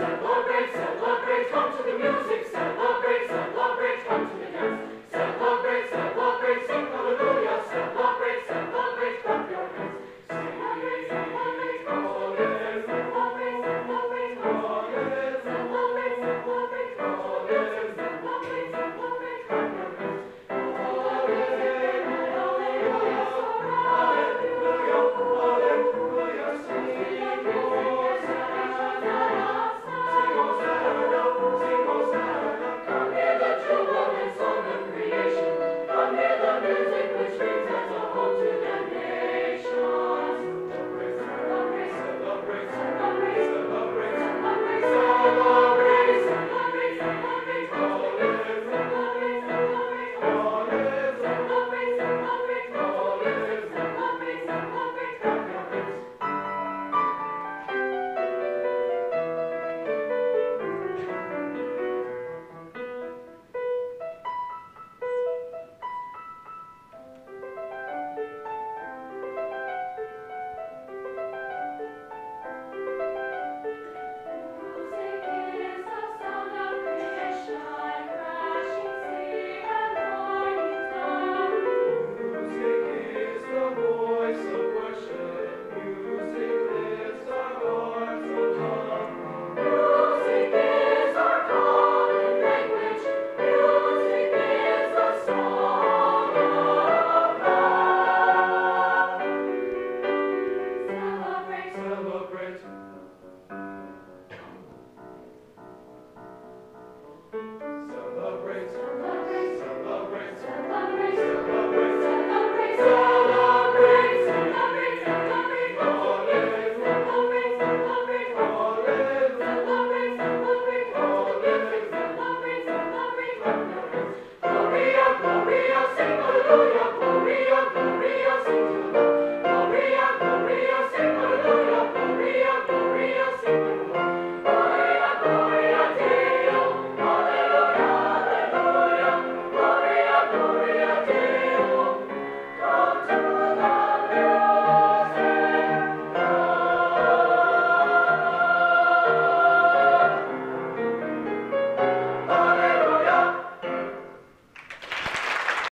celebrate, celebrate, come to the music. Hallelujah.